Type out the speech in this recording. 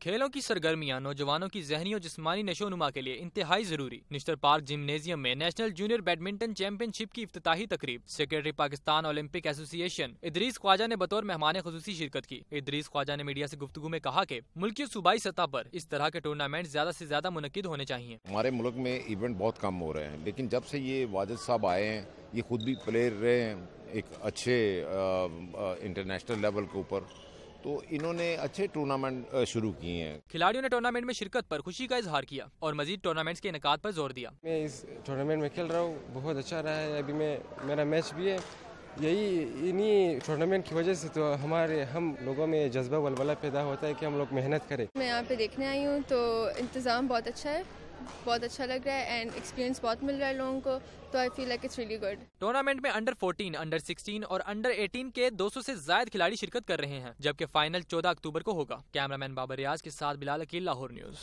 کھیلوں کی سرگرمیاں، نوجوانوں کی ذہنی اور جسمانی نشو نما کے لیے انتہائی ضروری۔ نشتر پارک جمنیزیم میں national junior badminton championship کی افتتاحی تقریب۔ سیکرٹری پاکستان اولمپک ایسوسی ایشن ادریس خواجہ نے بطور مہمان خصوصی شرکت کی۔ ادریس خواجہ نے میڈیا سے گفتگو میں کہا کہ ملکی صوبائی سطح پر اس طرح کے ٹورنامنٹ زیادہ سے زیادہ منعقد ہونے چاہیے ہمارے ملک میں ایونٹ بہت کم ہو رہے ہیں، لیکن جب سے یہ واجد صاحب آئے ہیں، یہ خود بھی پلیئر رہے ہیں ایک اچھے انٹرنیشنل لیول کے اوپر۔ تو انہوں نے اچھے ٹورنامنٹ شروع کیے ہیں۔ کھلاڑیوں نے ٹورنامنٹ میں شرکت پر خوشی کا اظہار کیا اور مزید ٹورنامنٹس کے انعقاد پر زور دیا۔ میں اس ٹورنامنٹ میں کھیل رہا ہوں بہت اچھا رہا ہے۔ ابھی میں میرا میچ بھی ہے۔ یہی انہی ٹورنامنٹ کی وجہ سے تو ہمارے ہم لوگوں میں جذبہ ولولہ پیدا ہوتا ہے کہ ہم لوگ محنت کریں۔ میں یہاں پہ دیکھنے آئی ہوں تو انتظام بہت اچھا ہے بہت اچھا لگ رہا ہے اینڈ ایکسپیرینس بہت مل رہا ہے لوگوں کو تو I feel like it's really good tournament میں انڈر فورٹین انڈر سکسٹین اور انڈر ایٹین کے دو سو سے زائد کھلاڑی شرکت کر رہے ہیں جبکہ فائنل چودہ اکتوبر کو ہوگا۔ کیمرہ مین بابر ریاض کے ساتھ بلال اکیل لاہور نیوز